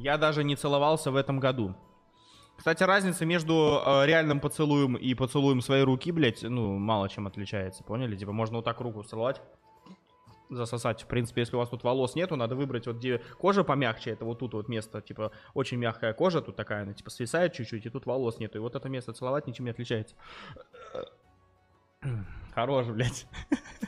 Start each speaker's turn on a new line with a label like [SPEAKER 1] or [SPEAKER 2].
[SPEAKER 1] Я даже не целовался в этом году. Кстати, разница между э, реальным поцелуем и поцелуем своей руки, блядь, ну, мало чем отличается, поняли? Типа, можно вот так руку целовать, засосать. В принципе, если у вас тут волос нету, надо выбрать вот где кожа помягче, это вот тут вот место, типа, очень мягкая кожа, тут такая, она, типа, свисает чуть-чуть, и тут волос нету. И вот это место целовать ничем не отличается. Хорош, блядь.